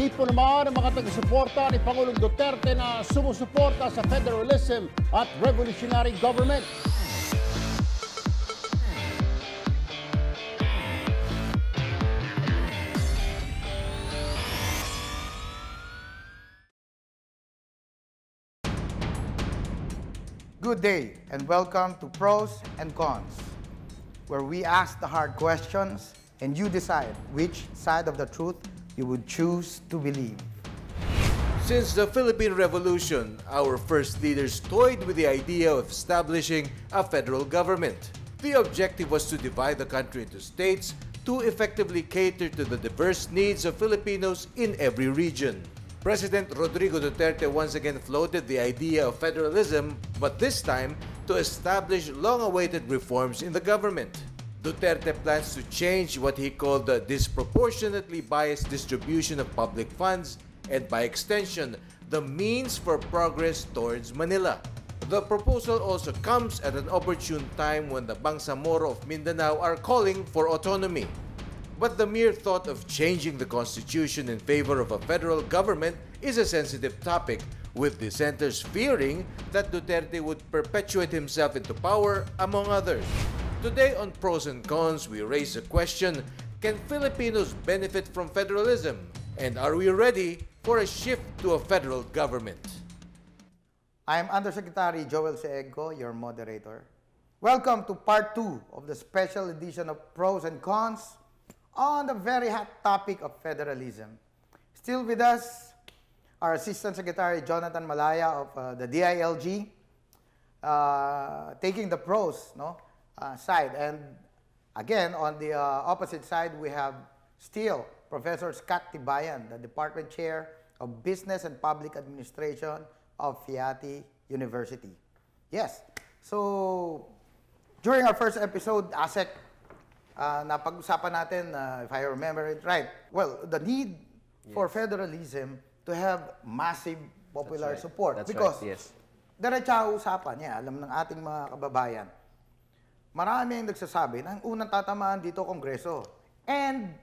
tipo naman mga taga-suporta ni Pangulong Duterte na sumusuporta sa federalism at revolutionary government. Good day and welcome to Pros and Cons, where we ask the hard questions and you decide which side of the truth you would choose to believe. Since the Philippine Revolution, our first leaders toyed with the idea of establishing a federal government. The objective was to divide the country into states to effectively cater to the diverse needs of Filipinos in every region. President Rodrigo Duterte once again floated the idea of federalism, but this time to establish long-awaited reforms in the government. Duterte plans to change what he called the disproportionately biased distribution of public funds and by extension, the means for progress towards Manila. The proposal also comes at an opportune time when the Bangsamoro of Mindanao are calling for autonomy. But the mere thought of changing the constitution in favor of a federal government is a sensitive topic, with dissenters fearing that Duterte would perpetuate himself into power, among others. Today on Pros and Cons, we raise the question Can Filipinos benefit from federalism? And are we ready for a shift to a federal government? I am Undersecretary Joel Seego, your moderator. Welcome to part two of the special edition of Pros and Cons on the very hot topic of federalism. Still with us, our Assistant Secretary Jonathan Malaya of uh, the DILG, uh, taking the pros no, uh, side. And again, on the uh, opposite side, we have still Professor Scott Tibayan, the Department Chair of Business and Public Administration of Fiati University. Yes, so during our first episode, ASEC, uh, napag-usapan natin, uh, if I remember it right, well, the need for federalism to have massive popular That's right. support. That's because right, yes. diretsa usapan niya, alam ng ating mga kababayan, marami ang nagsasabi na ang unang tatamaan dito Kongreso. And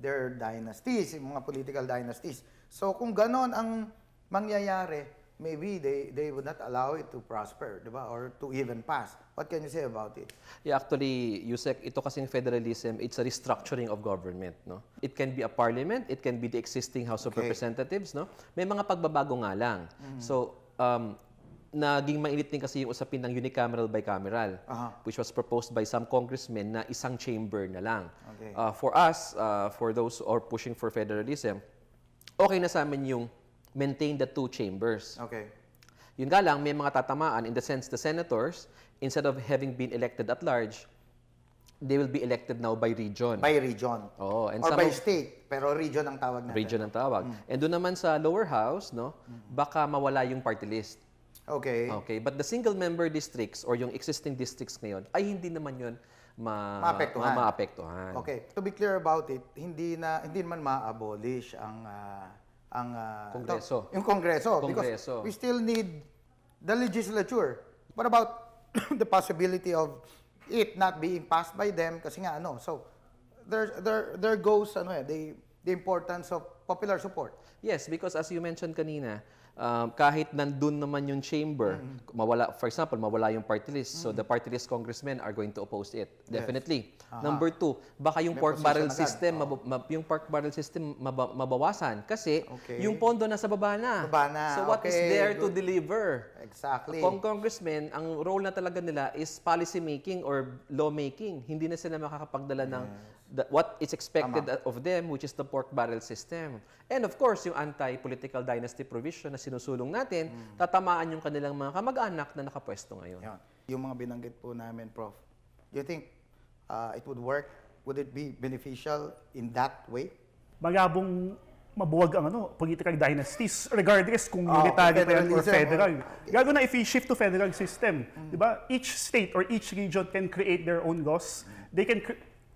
their dynasties, yung mga political dynasties. So kung ganon ang mangyayari, maybe they they would not allow it to prosper, di ba? Or to even pass. What can you say about it? Yeah, actually, Yusek, ito kasing federalism, it's a restructuring of government, no? It can be a parliament, it can be the existing House of Okay. Representatives, no? May mga pagbabago nga lang. So, um, naging mainit din kasi yung usapin ng unicameral bicameral, Aha. which was proposed by some congressmen na isang chamber na lang. Okay. Uh, for us, uh, for those who are pushing for federalism, okay na sa amin yung maintain the two chambers. Okay. Yun nga lang, may mga tatamaan in the sense the senators, instead of having been elected at large, they will be elected now by region. By region. Oo, and Or by of- state. Pero region ang tawag natin. region ang tawag. And doon naman sa lower house, no, baka mawala yung party list. Okay. Okay, but the single member districts or yung existing districts ngayon ay hindi naman yun ma Maapektuhan. ma- maapektuhan. Okay, to be clear about it, hindi na hindi naman ma-abolish ang ah, ang ah, Kongreso. ito, yung Kongreso, Kongreso. because we still need the legislature. What about the possibility of it not being passed by them kasi nga ano. So there there there goes ano eh, the the importance of popular support. Yes, because as you mentioned kanina, um, kahit nandun naman yung chamber, mawala, for example, mawala yung party list. So the party list congressmen are going to oppose it. Definitely. Number two, baka yung May pork barrel system, mab- mab- yung pork barrel system maba- mabawasan kasi Okay. yung pondo nasa baba na. Baba na, So what is okay, there to good. deliver? Exactly. Kung congressmen, ang role na talaga nila is policy making or law making. Hindi na sila makakapagdala ng the- what is expected of them, which is the pork barrel system. And of course, yung anti-political dynasty provision na sinusulong natin, tatamaan yung kanilang mga kamag-anak na nakapwesto ngayon. Yan. Yung mga binanggit po namin, Prof. Do you think uh, it would work? Would it be beneficial in that way? magabong mabuwag ang ano, political dynasties regardless kung unitary pa yan or federalism, federal. oh. Gago na if we shift to federal system, di ba? Each state or each region can create their own laws. They can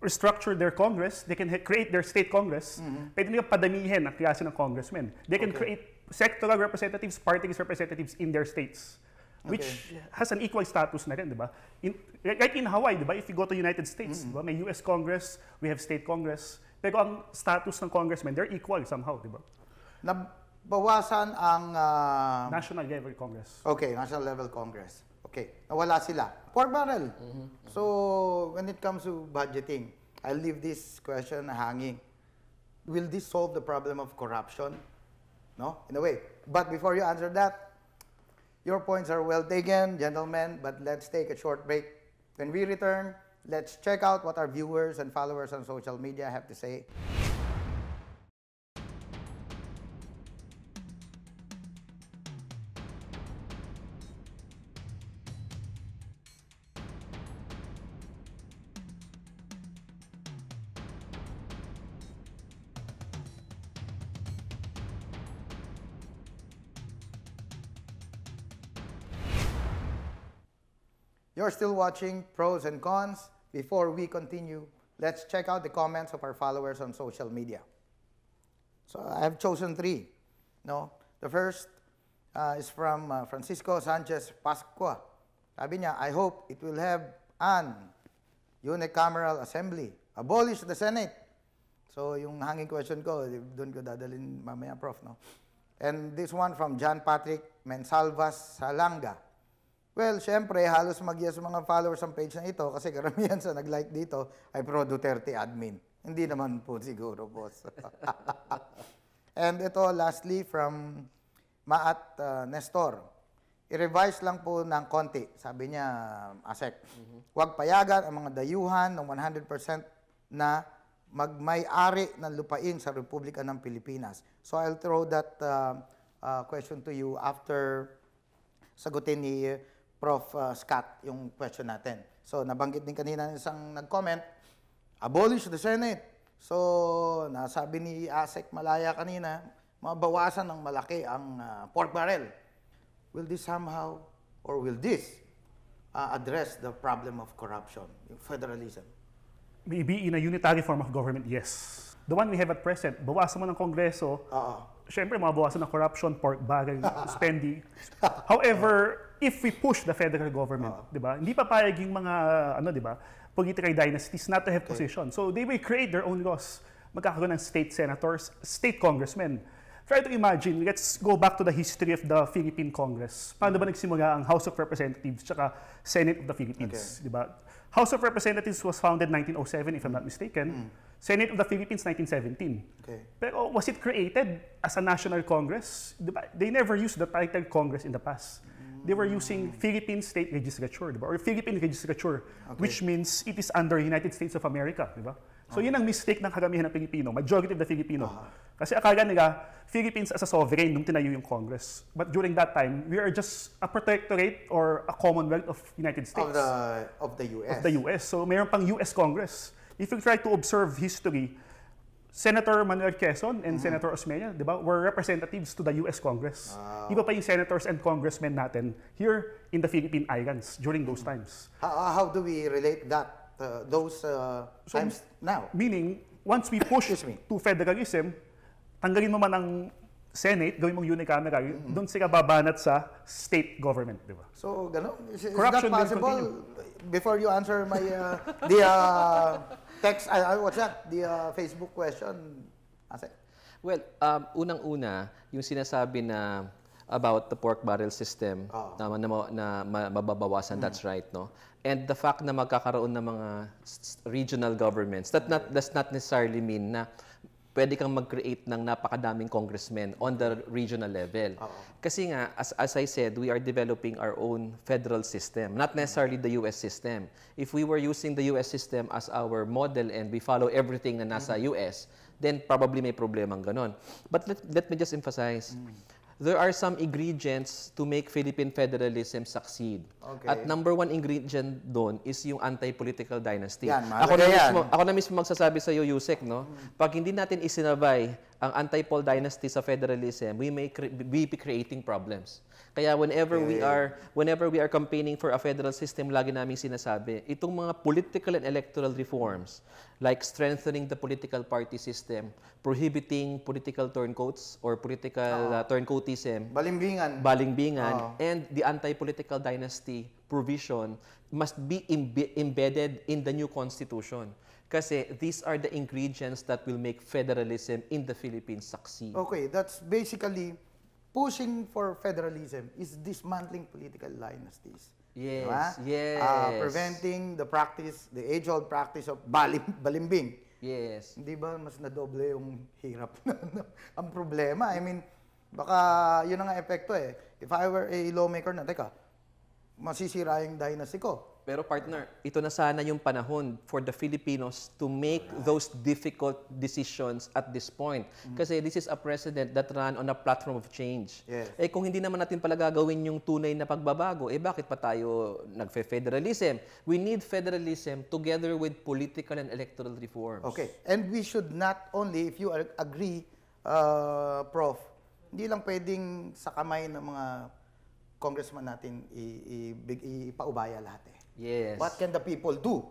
restructure their Congress. They can create their state Congress. Pwede nila padamihin ang klase ng congressmen. They can create sectoral representatives, party list representatives in their states. Which has an equal status na rin, di ba? In, like in Hawaii, di ba? If you go to United States, di ba? May US Congress, we have state Congress. Pero ang status ng congressmen, they're equal somehow, di ba? nabawasan ang ah, National Level Congress. Okay, National Level Congress. Okay, nawala sila. Pork barrel. So, when it comes to budgeting, I'll leave this question hanging. Will this solve the problem of corruption? No? In a way. But before you answer that, your points are well taken, gentlemen, but let's take a short break. When we return, let's check out what our viewers and followers on social media have to say. You're still watching Pros and Cons. Before we continue, let's check out the comments of our followers on social media. So I have chosen three. No, the first uh, is from uh, Francisco Sanchez Pascua. Sabi niya, I hope it will have an unicameral assembly. Abolish the Senate. So yung hanging question ko, doon ko dadalhin mamaya, Prof. No? And this one from John Patrick Mensalvas Salanga. Well, syempre, halos mag-yes mga followers ng page na ito kasi karamihan sa nag-like dito ay pro Duterte admin. Hindi naman po siguro, boss. And ito, lastly, from Maat uh, Nestor. I-revise lang po ng konti, sabi niya, Asek. Huwag payagan ang mga dayuhan ng 100% na magmay-ari ng lupain sa Republika ng Pilipinas. So I'll throw that uh, uh, question to you after sagutin ni Prof. uh, Scott yung question natin. So, nabanggit din kanina ng isang nag-comment, abolish the Senate. So, nasabi ni Asek Malaya kanina, mabawasan ng malaki ang uh, pork barrel. Will this somehow, or will this uh, address the problem of corruption, yung federalism? Maybe in a unitary form of government, yes. The one we have at present, bawasan mo ng Kongreso, Oo. Siyempre, mabawasan ng corruption, pork barrel, spending. However, if we push the federal government, di ba? Hindi papayag yung mga, ano, di ba? Political dynasties not to have position. So they will create their own laws. Magkakaroon ng state senators, state congressmen. Try to imagine, let's go back to the history of the Philippine Congress. Paano ba nagsimula ang House of Representatives tsaka Senate of the Philippines, di ba? House of Representatives was founded 1907, if I'm not mistaken. Senate of the Philippines, 1917. Okay. Pero was it created as a national congress? Di ba? They never used the title Congress in the past. They were using Philippine State Legislature, di ba? or Philippine Legislature, which means it is under United States of America. Di ba? So yun ang mistake ng karamihan ng Pilipino, majority of the Filipino. Kasi akala nila, Philippines as a sovereign nung tinayo yung Congress. But during that time, we are just a protectorate or a commonwealth of United States Of the, of the US. of the US. So mayroon pang US Congress. If you try to observe history, Senator Manuel Quezon and Senator Osmeña, di ba, were representatives to the US Congress. Iba pa yung senators and congressmen natin here in the Philippine Islands during those times. How, how do we relate that, uh, those uh, So, times now? Meaning, once we push me. to federalism, tanggalin mo man ang Senate, gawin mong unicameral, doon sila babanat sa state government, di ba? So, gano'n? Is, is Corruption that possible? Before you answer my, uh, the uh, text, uh, what's that? The uh, Facebook question. Ase? Well, um, unang-una, yung sinasabi na about the pork barrel system Oo. na, na, na ma- mababawasan, that's right, no? And the fact na magkakaroon ng mga regional governments, that not, does not necessarily mean na pwede kang mag-create ng napakadaming congressmen on the regional level. Kasi nga, as, as I said, we are developing our own federal system, not necessarily the US system. If we were using the US system as our model and we follow everything na nasa US, then probably may problemang ganon. But let, let me just emphasize, there are some ingredients to make Philippine federalism succeed. Okay. At number one ingredient doon is yung anti-political dynasty. Yan, ako, na yan. mismo, ako na mismo magsasabi sa iyo, Yusek, no? Pag hindi natin isinabay ang anti-Pol dynasty sa federalism, we may cre- be creating problems. Kaya whenever we are whenever we are campaigning for a federal system, lagi namin sinasabi, itong mga political and electoral reforms like strengthening the political party system, prohibiting political turncoats or political uh, turncoatism, Balimbingan. balingbingan, and the anti-political dynasty provision must be imbe- embedded in the new constitution. Kasi these are the ingredients that will make federalism in the Philippines succeed. Okay, that's basically pushing for federalism is dismantling political dynasties. Yes, Diba? yes. Ah, preventing the practice, the age-old practice of balim, balimbing. Yes. Hindi ba mas nadoble yung hirap ang problema? I mean, baka yun ang epekto eh. If I were a lawmaker na, teka, masisira yung dynasty ko. Pero partner, ito na sana yung panahon for the Filipinos to make those difficult decisions at this point. Kasi this is a president that ran on a platform of change. Yes. Eh kung hindi naman natin pala gagawin yung tunay na pagbabago, eh bakit pa tayo nagfe-federalism? We need federalism together with political and electoral reforms. Okay. And we should not only, if you agree, uh, Prof, hindi lang pwedeng sa kamay ng mga congressman natin ipaubaya lahat eh. Yes. What can the people do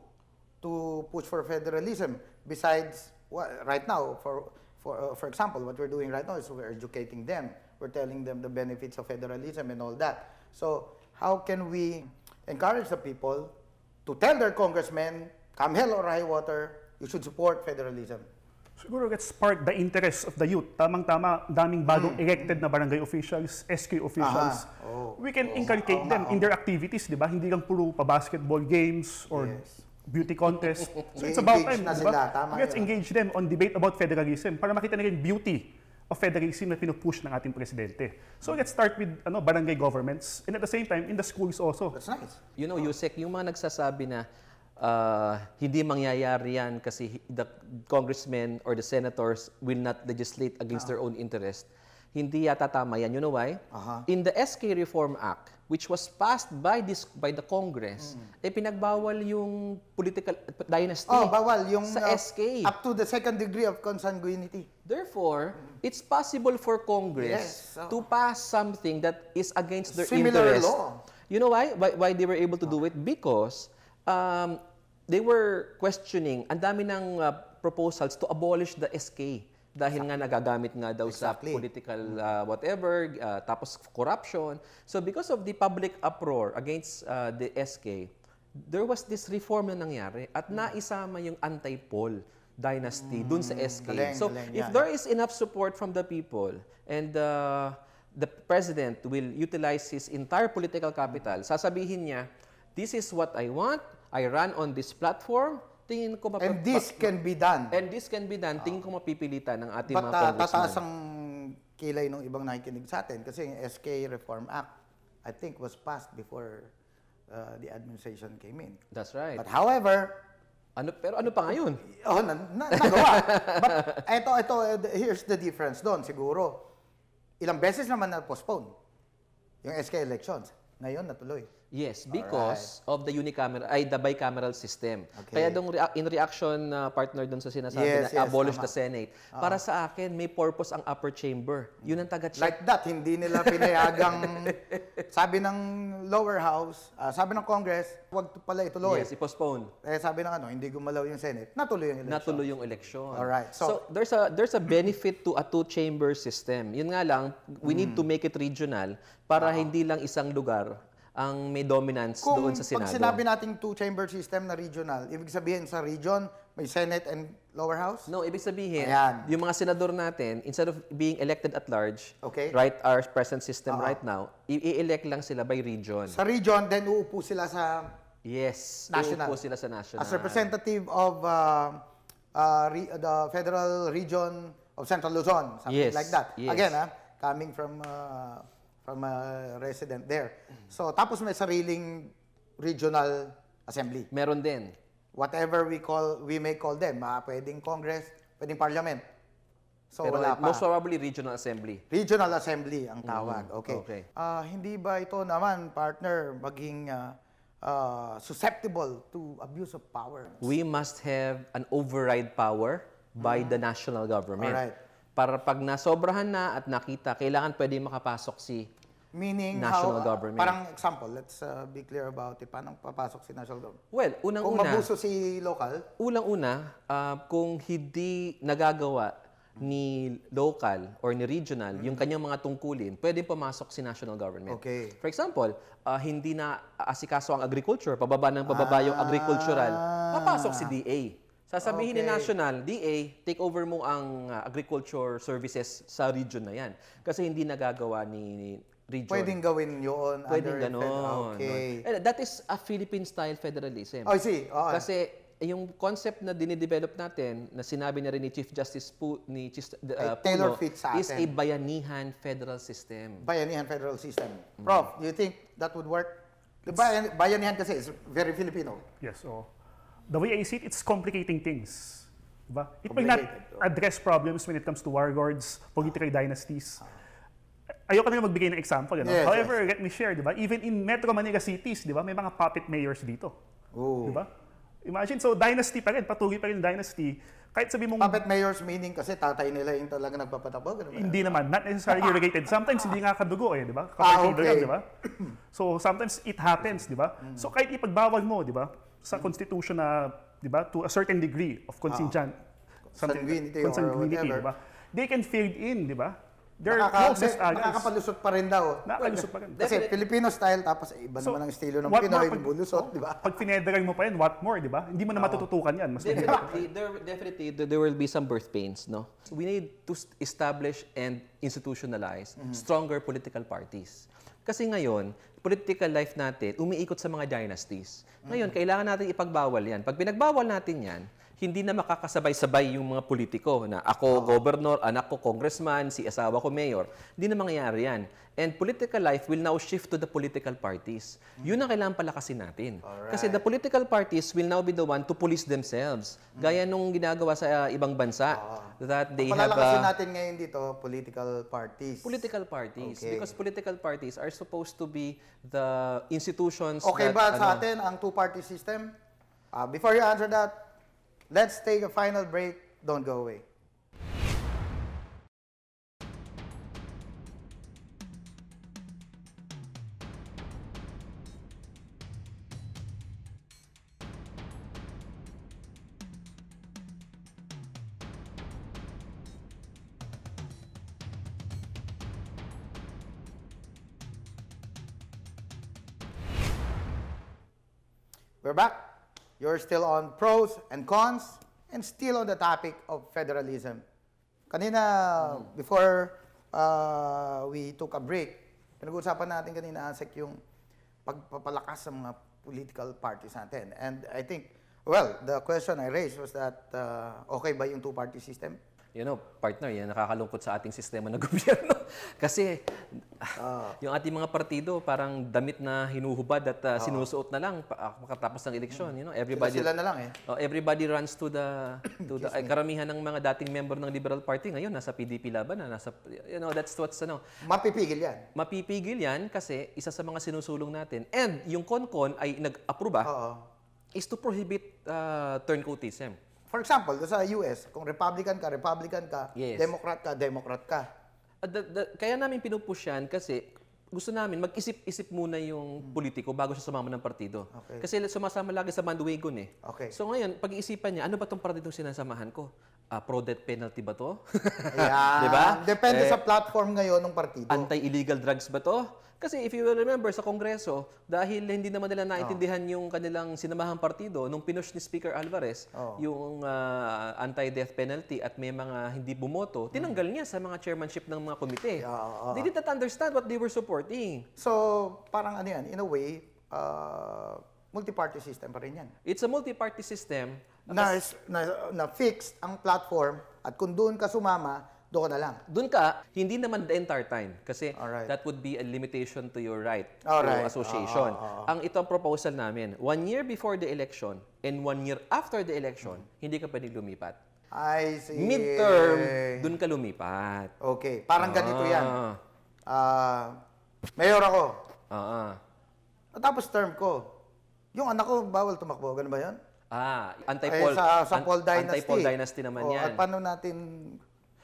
to push for federalism besides well, right now for for uh, for example what we're doing right now is we're educating them. We're telling them the benefits of federalism and all that. So how can we encourage the people to tell their congressmen come hell or high water you should support federalism Siguro let's spark the interest of the youth. Tamang-tama, daming bagong elected na barangay officials, SK officials. Aha. Oh. We can inculcate them in their activities, di ba? Hindi lang puro pa-basketball games or Yes. beauty contest. So it's about time, na di sila. ba? Tama Let's yun. engage them on debate about federalism para makita nila yung beauty of federalism na pinupush ng ating presidente. So let's start with ano barangay governments and at the same time in the schools also. that's nice You know, Yusek, yung mga nagsasabi na ah, hindi mangyayari yan kasi the congressmen or the senators will not legislate against their own interest, hindi yata tama yan. You know why? Aha. In the SK Reform Act, which was passed by this by the Congress, eh pinagbawal yung political dynasty oh bawal yung sa uh, SK. up to the second degree of consanguinity Therefore, it's possible for Congress Yes, oh. to pass something that is against their Similar interest. law. You know why? why? Why they were able to do it? Because um, they were questioning, ang dami ng uh, proposals to abolish the SK. Dahil nga nagagamit nga daw Exactly. sa political uh, whatever, uh, tapos corruption. So because of the public uproar against uh, the SK, there was this reform na nangyari at naisama yung anti-Paul dynasty dun sa SK. galing, so galing. if Yeah, there is enough support from the people and uh, the president will utilize his entire political capital, sasabihin niya, this is what I want, I run on this platform, tingin ko mapa- and this can be done and this can be done, tingin ko mapipilitan ng ating But mga uh, tataas ang kilay ng ibang nakikinig sa atin kasi yung SK Reform Act, I think, was passed before uh, the administration came in. That's right. But however, ano, pero ano pa ngayon? oh, na, na, nagawa. But ito, ito, here's the difference doon siguro. Ilang beses naman na-postpone yung SK elections. Ngayon, natuloy. Yes, because of the unicameral ay the bicameral system. Okay. Kaya dong rea- in reaction na partner doon sa sinasabi Yes, na yes, abolish tama. the Senate. Para sa akin may purpose ang upper chamber. Yun ang taga-check. Like that, hindi nila pinayagang, sabi ng lower house, ah, sabi ng Congress, huwag pala ituloy. yes, i-postpone. Eh, sabi ng ano, hindi gumalaw yung Senate, natuloy yung election. Natuloy yung election. Alright, So, so- there's a there's a benefit to a two-chamber system. Yun nga lang, we need to Hmm. make it regional para hindi lang isang lugar ang may dominance Kung doon sa Senado. sinabi nating two-chamber system na regional, ibig sabihin sa region, may Senate and lower house? No, ibig sabihin, Ayan. yung mga senador natin, instead of being elected at large, Okay. right, our present system right now, i-elect lang sila by region. Sa region, then uupo sila sa Yes, national. uupo sila sa national. As representative of uh, uh, re- the Federal Region of Central Luzon, something Yes, like that. yes. Again, ah, coming from uh, from a resident there. So, tapos may sariling regional assembly. Meron din. Whatever we call, we may call them. Ah, pwedeng Congress, pwedeng Parliament. So, Pero wala pa. most probably regional assembly. Regional Assembly ang tawag. Okay. okay. Ah, hindi ba ito naman, partner, maging ah, ah, susceptible to abuse of power? We must have an override power by the national government. Mm. Alright. Para pag nasobrahan na at nakita, kailangan pwede makapasok si Meaning, National how, ah, government. parang example, let's ah, be clear about it. Paano papasok si national government? Well, Kung unang-una, mabuso si local, unang-una, ah, kung hindi nagagawa ni local or ni regional yung kanyang mga tungkulin, pwede pumasok si national government. Okay. For example, ah, hindi na asikaso ang agriculture, pababa ng pababa yung agricultural, papasok si DA. Sasabihin ni Okay. National, DA, take over mo ang uh, agriculture services sa region na yan. Kasi hindi nagagawa ni region. Pwedeng gawin yun Pwedeng under ganon. Okay. Eh, That is a Philippine-style federalism. Oh, I see. Oo. Kasi yung concept na dinidevelop natin, na sinabi na rin ni Chief Justice Pu, ni Chief uh, Puno, fit sa is atin. a bayanihan federal system. Bayanihan federal system. Prof, do you think that would work? The bayan, bayanihan kasi is very Filipino. Yes, so the way I see it, it's complicating things. Diba? It will not address problems when it comes to war lords, political dynasties. Ayoko na magbigay ng example. Ano? Yes, However, let me share, diba? even in Metro Manila cities, diba? may mga puppet mayors dito. Oh. Diba? Imagine, so dynasty pa rin, patuloy pa rin dynasty. Kahit sabi mong Puppet mayors meaning kasi tatay nila yung talaga nagpapatakbo. Ganun ba? hindi naman, not necessarily related. Sometimes hindi nga kadugo eh, di ba? Ah, Kapartido okay. di ba? So sometimes it happens, di ba? So kahit ipagbawal mo, di ba? Sa constitution na, di ba? To a certain degree of contingent, something- Consanguinity or consanguinity, whatever. di ba? They can fill in, di ba? They're Nakaka- closest allies. nakakapalusot pa rin daw. Nakakalusot pa rin. Kasi Filipino style, tapos iba So, naman ang estilo ng what Pinoy, more pag- bulusot, di ba? Pag finederal mo pa yan, what more, di ba? Hindi mo na matututukan yan. Mas mahirap. Definitely, there, definitely, there there will be some birth pains, no? We need to st- establish and institutionalize stronger political parties. Kasi ngayon, political life natin, umiikot sa mga dynasties. Ngayon, kailangan natin ipagbawal yan. Pag pinagbawal natin yan, hindi na makakasabay-sabay yung mga politiko na ako gobernador, anak ko congressman, si asawa ko mayor. Hindi na mangyayari yan. And political life will now shift to the political parties. Yun ang kailangan palakasin natin. Kasi the political parties will now be the one to police themselves. Gaya nung ginagawa sa uh, ibang bansa that they have Palalakasin uh, natin ngayon dito, political parties. political parties. Okay. Because political parties are supposed to be the institutions Okay that, ba sa ano, atin ang two-party system? Uh, before you answer that, let's take a final break. Don't go away. We're back. You're still on pros and cons and still on the topic of federalism. Kanina, before uh, we took a break, pinag-uusapan natin kanina, Asek, yung pagpapalakas ng mga political parties natin. And I think, well, the question I raised was that, uh, okay ba yung two-party system? You know, partner, yan nakakalungkot sa ating sistema ng gobyerno. Kasi Ah. yung ating mga partido parang damit na hinuhubad at uh, sinusuot na lang pa, uh, makatapos ng eleksyon. You know, everybody Sila, sila na lang eh. Oh, everybody runs to the to the ay, karamihan ng mga dating member ng Liberal Party ngayon nasa PDP laban na nasa you know that's what's ano Mapipigil yan. mapipigil yan kasi isa sa mga sinusulong natin and yung CONCON ay nag-aproba Oo. is to prohibit uh, turncoatism. For example, sa US, kung Republican ka, Republican ka, Yes. Democrat ka, Democrat ka. Uh, the- the- kaya namin pinupush yan kasi gusto namin mag-isip-isip muna yung politiko bago siya sumama ng partido. Okay. Kasi sumasama lagi sa bandwagon eh. Okay. So ngayon, pag-iisipan niya, ano ba tong partidong sinasamahan ko? Ah, pro-death penalty ba to? Ayan. Diba? Depende Eh, sa platform ngayon ng partido. Anti-illegal drugs ba to? Kasi if you will remember sa Kongreso, dahil hindi naman nila naintindihan yung kanilang sinamahang partido, nung pinush ni Speaker Alvarez, yung ah, anti-death penalty at may mga hindi bumoto, tinanggal niya sa mga chairmanship ng mga komite. They did not understand what they were supporting. So, parang ano yan, in a way, uh, multi-party system pa rin yan. It's a multi-party system. Na, na, na fixed ang platform at kung doon ka sumama, doon na lang. Doon ka, hindi naman the entire time. Kasi Alright. that would be a limitation to your right Alright. to association. Ang ito ang proposal namin, one year before the election and one year after the election, hindi ka pwedeng lumipat. I see. Midterm, doon ka lumipat. Okay, parang ganito yan. Ah. Ah, mayor ako. Ah, ah. Tapos term ko. Yung anak ko, bawal tumakbo. Ganun ba yan? Ah, Eh, anti-Paul, sa, sa an- Paul Dynasty. anti-Paul dynasty naman Oh, yan. At paano natin...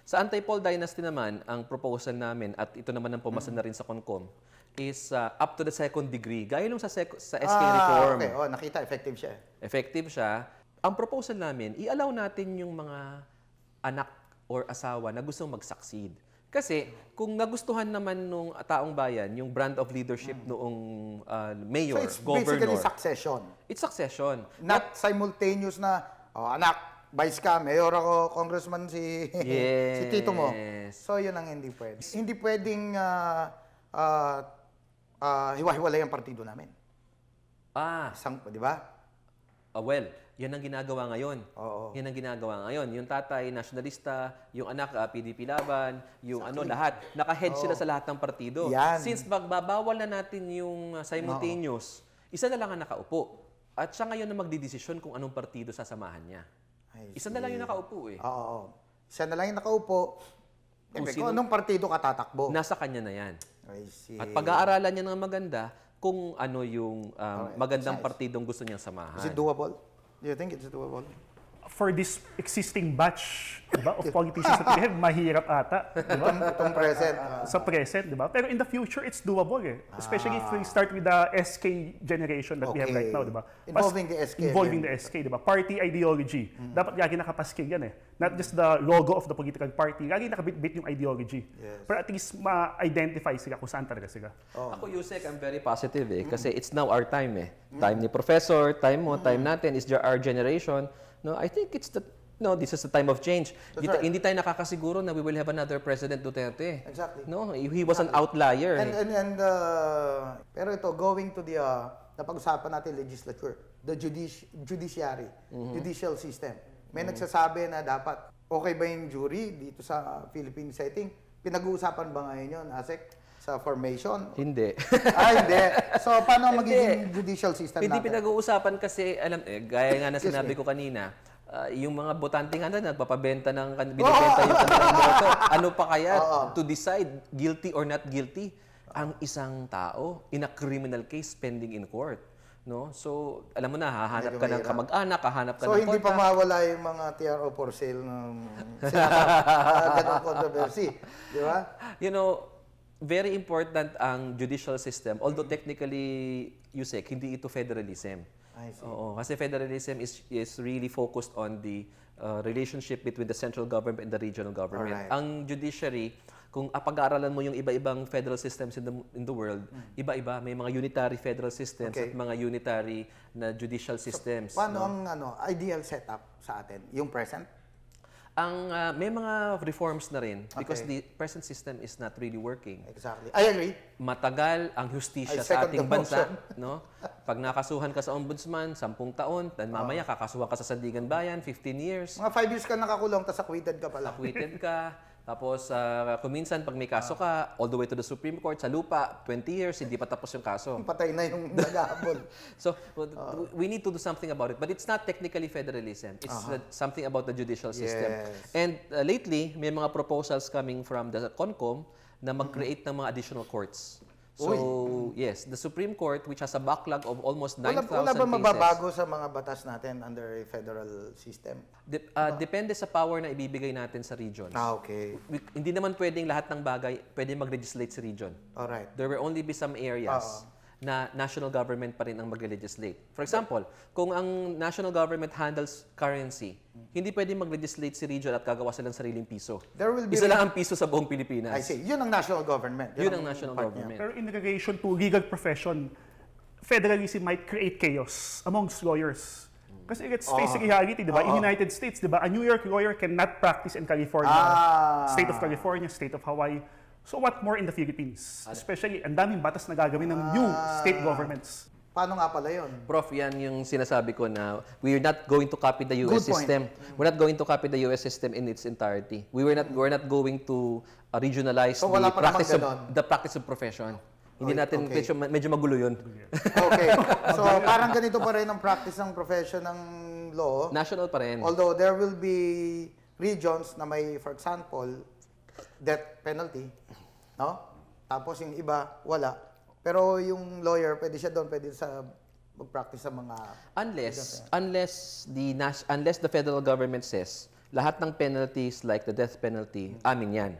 Sa anti-Paul dynasty naman, ang proposal namin, at ito naman ang pumasa na rin sa CONCOM, is uh, up to the second degree. Gaya nung sa, sec- sa SK reform. Ah, okay. Oh, nakita, effective siya. effective siya, ang proposal namin, i-allow natin yung mga anak or asawa na gustong mag-succeed. Kasi kung nagustuhan naman nung taong bayan yung brand of leadership noong uh, mayor, So it's governor, basically succession. it's succession. Not simultaneous na, oh, anak, vice ka, mayor ako, congressman si, si tito mo. Yes. So, yun ang hindi pwede. Hindi pwedeng ah, ah, ah, hiwa-hiwalay ang partido namin. Ah, Isang, di ba? ah, well, yan ang ginagawa ngayon. Oo. Yan ang ginagawa ngayon. Yung tatay, nationalista, yung anak, ah, PDP laban, yung ano, lahat. Naka-hedge sila sa lahat ng partido. Yan. Since magbabawal na natin yung simultaneous, isa na lang ang nakaupo. At siya ngayon na magdidesisyon kung anong partido sasamahan niya. Isa na lang yung nakaupo eh. Oo, oo. Siya na lang yung nakaupo. Kung Kung, sino- anong partido ka tatakbo? Nasa kanya na yan. I see. At pag-aaralan niya ng maganda kung ano yung um, magandang Nice. partidong gusto niyang samahan. Is it doable? Do you think it's doable? For this existing batch diba, of politicians that we have, mahirap ata. Diba? Itong, itong present. ah. sa present, di ba? Pero in the future, it's doable eh. Especially if we start with the SK generation that we have right Okay. now, di ba? Involving the SK Involving again. the SK, di ba? Party ideology. Dapat lagi nakapaskil yan eh. Not just the logo of the political party, lagi nakabit-bit yung ideology. Yes. Pero at least ma-identify sila kung saan talaga sila. Ako, Yusek, I'm very positive eh. Kasi it's now our time eh. Time ni Professor, time mo, time natin, is our generation. No, I think it's the, no, this is the time of change. Hindi, right. hindi tayo nakakasiguro na we will have another President Duterte. Exactly. No, he was an outlier. And, and, and uh, pero ito, going to the, uh, napag-usapan natin legislature, the judici- judiciary, judicial system. May nagsasabi na dapat, okay ba yung jury dito sa Philippine setting? Pinag-uusapan ba ngayon yun, ASEC? Sa formation? Hindi. ah, hindi. So, paano Hindi. magiging judicial system Hindi natin? pinag-uusapan kasi, alam, eh, gaya nga na sinabi ko kanina, ah, yung mga botante nga na nagpapabenta ng, binibenta yung kanilang boto. Ano pa kaya to decide guilty or not guilty ang isang tao in a criminal case pending in court? No? So, alam mo na, hahanap Medyo ka ng kamag-anak, hahanap ka So, ng hindi pa kontak. mawala yung mga TRO for sale ng uh, ganong controversy. Di ba? You know, very important ang judicial system. Although technically, Yusek, hindi ito federalism. I see. Oo, kasi federalism is is really focused on the uh, relationship between the central government and the regional government. Alright. Ang judiciary, kung apag-aaralan mo yung iba-ibang federal systems in the in the world, iba-iba, may mga unitary federal systems. Okay. at mga unitary na judicial systems. Paano ang ano, ideal setup sa atin? Yung present? Ang uh, may mga reforms na rin because Okay. the present system is not really working. Exactly. I agree. matagal ang hustisya I sa ating bansa, no? Pag nakasuhan ka sa ombudsman, 10 taon, then mamaya kakasuhan ka sa Sandigan Bayan, 15 years, Mga five years ka nakakulong, tapos acquitted ka pala. acquitted ka. Tapos, ah, kuminsan, pag may kaso ka, all the way to the Supreme Court, sa lupa, 20 years, hindi pa tapos yung kaso. Patay na yung nag-aabol. So, w- we need to do something about it. But it's not technically federalism. It's uh, something about the judicial system. Yes. And uh, lately, may mga proposals coming from the CONCOM na mag-create ng mga additional courts. So, yes, the Supreme Court, which has a backlog of almost 9,000 wala, wala ba cases. mababago sa mga batas natin under a federal system? Dep- uh, depende sa power na ibibigay natin sa regions. Ah, okay. We- hindi naman pwedeng lahat ng bagay pwede mag-legislate sa region. Alright. There will only be some areas na national government pa rin ang mag-legislate. For example, kung ang national government handles currency, hindi pwede mag-legislate si region at gagawa silang sariling piso. There will be Isa lang ang piso sa buong Pilipinas. I see. Yun ang national government. Yun ang national part niya. government. Pero in relation to legal profession, federalism might create chaos amongst lawyers. Kasi let's face the reality, di ba? In United States, di ba? A New York lawyer cannot practice in California, Ah. state of California, state of Hawaii. So what more in the Philippines? Especially, ang daming batas na gagawin ng new state governments. Paano nga pala yun? Prof, yan yung sinasabi ko na we're not going to copy the US Good point. system. We're not going to copy the US system in its entirety. We were not we're not going to uh, regionalize So, the wala pa namang practice of ganon? the practice of profession. Hindi Okay, natin okay. medyo, medyo magulo 'yun. Okay. So, parang ganito pa rin ang practice ng profession ng law. National pa rin. Although there will be regions na may, for example, death penalty, no? Tapos yung iba, wala. Pero yung lawyer, pwede siya doon, pwede sa mag-practice sa mga... Unless unless the unless the federal government says lahat ng penalties like the death penalty, amin 'yan.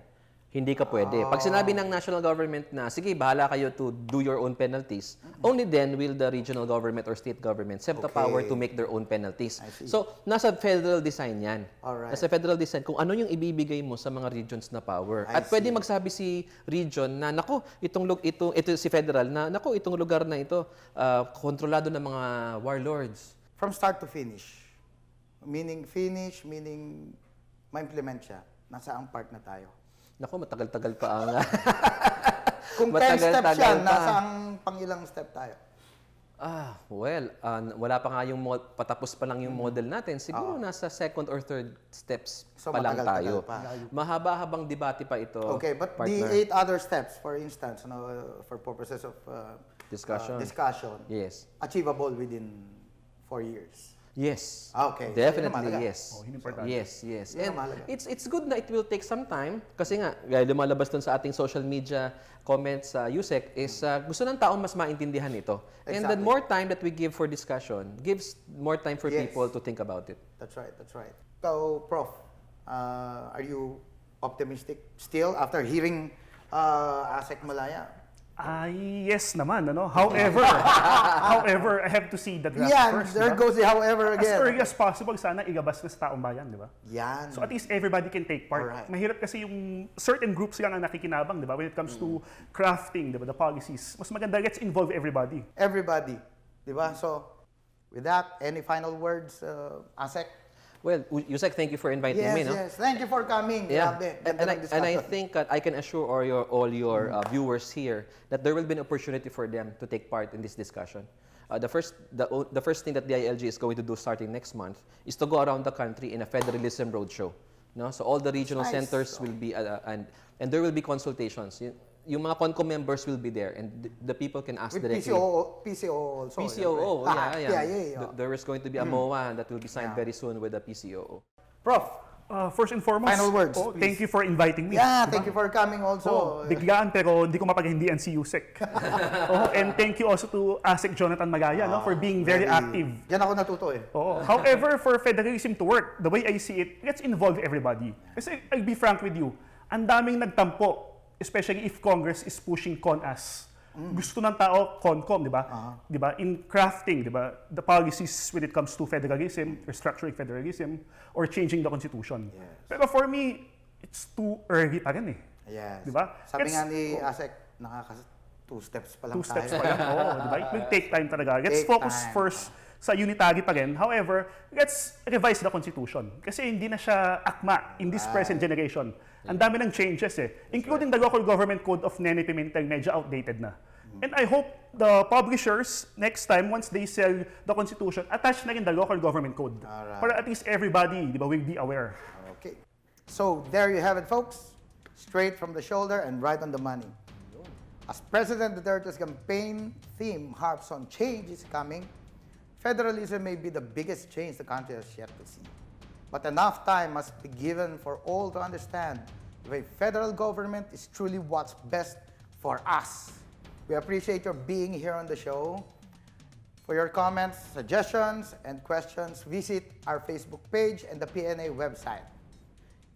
Hindi ka pwede. Pag sinabi ng national government na, sige, bahala kayo to do your own penalties, only then will the regional government or state governments have the power to make their own penalties. So, nasa federal design yan. Alright. Nasa federal design, kung ano yung ibibigay mo sa mga regions na power. I At pwede magsabi si region na, nako, itong, lug- ito, ito si federal, na, nako, itong lugar na ito, ah, kontrolado ng mga warlords. From start to finish, Meaning finish, meaning ma-implement siya. Nasa ang part na tayo. Naku, matagal-tagal pa ang... Kung 10 Matagal-tagal steps yan, pa. nasa ang pangilang step tayo. ah, well, ah, wala pa nga yung mo- patapos pa lang yung model natin. Siguro nasa second or third steps So, pa lang tayo. pa. Mahaba-habang debate pa ito, Okay, but the partner. eight other steps, for instance, no, for purposes of uh, Discussion. uh, discussion, Yes. achievable within four years. Yes. Ah, okay. Definitely, yes. Oh, yes, yes. And it's it's good na it will take some time kasi nga, gaya lumalabas dun sa ating social media comments sa USEC is uh, gusto ng tao mas maintindihan ito. And the Exactly. more time that we give for discussion gives more time for Yes. people to think about it. That's right, that's right. So, Prof, uh, are you optimistic still after hearing uh, Asek Malaya? Ay, yes naman, ano? However, however, I have to see the draft Yan, first, there diba? goes the however As early again. as possible, sana igabas na sa taong bayan, di ba? Yan. So at least everybody can take part. Alright. Mahirap kasi yung certain groups lang ang nakikinabang, di ba? When it comes to crafting, di ba, the policies. Mas maganda, let's involve everybody. Everybody. Di ba? So, with that, any final words, uh, Asek? Well, Yusek, thank you for inviting Yes, me, no? yes. Thank you for coming. Yeah, Grabe. and, and, I, and I think that I can assure all your all your uh, viewers here that there will be an opportunity for them to take part in this discussion. Uh, the first the, the first thing that the ILG is going to do starting next month is to go around the country in a federalism roadshow. No, so all the regional Nice. centers will be uh, and and there will be consultations. Yung mga CONCOM members will be there, and th- the people can ask With directly. PCO, PCO also. PCOO, syempre. yeah, Ah, yeah. yeah, yeah, yeah. Th- There is going to be a MOA that will be signed Yeah. very soon with the PCOO. Prof, Uh, first and foremost, Final words, oh, please. thank you for inviting me. yeah, thank you for coming also. Oh, biglaan pero hindi ko mapaghindian si Yusek. oh, and thank you also to ASEC Jonathan Magaya no, for being very, active. Yan ako natuto eh. Oo. However, for federalism to work, the way I see it, let's involve everybody. Kasi I'll be frank with you, ang daming nagtampo, especially if Congress is pushing CONAS. Gusto ng tao CONCOM, di ba? Di ba? In crafting, di ba? The policies when it comes to federalism, restructuring federalism, or changing the constitution. Pero for me, it's too early pa rin eh. Yes. Di ba? Sabi Let's- nga ni Asek, nakaka two steps pa lang Two steps tayo. pa lang. Oo, di ba? It will take time talaga. Let's Take focus time. first sa unitary pa rin. However, let's revise the Constitution. Kasi hindi na siya akma in this present generation. Ang dami ng changes eh. Including the Local Government Code of Nene Pimentel, medyo outdated na. And I hope the publishers, next time, once they sell the Constitution, attach na rin the Local Government Code. Alright. Para at least everybody, di ba, will be aware. Okay. So, there you have it, folks. Straight from the shoulder and right on the money. As President Duterte's campaign theme harps on change is coming, federalism may be the biggest change the country has yet to see. But enough time must be given for all to understand if a federal government is truly what's best for us. We appreciate your being here on the show. For your comments, suggestions, and questions, visit our Facebook page and the PNA website.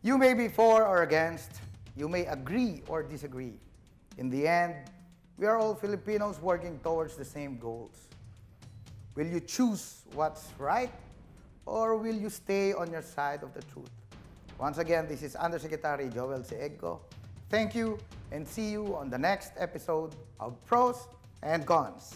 You may be for or against, you may agree or disagree. In the end, we are all Filipinos working towards the same goals. Will you choose what's right or will you stay on your side of the truth? Once again, this is Undersecretary Joel Seegco. Thank you and see you on the next episode of Pros and Cons.